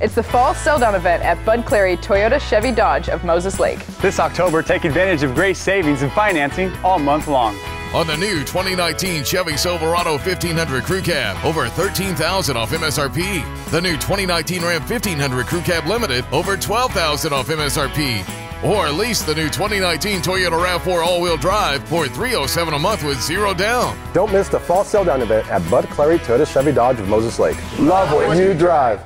It's the fall sell down event at Bud Clary Toyota Chevy Dodge of Moses Lake. This October, take advantage of great savings and financing all month long. On the new 2019 Chevy Silverado 1500 Crew Cab, over 13000 off MSRP. The new 2019 Ram 1500 Crew Cab Limited, over 12000 off MSRP. Or lease the new 2019 Toyota RAV4 all-wheel drive for 307 a month with zero down. Don't miss the fall sell down event at Bud Clary Toyota Chevy Dodge of Moses Lake. Love what you drive.